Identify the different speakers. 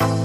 Speaker 1: you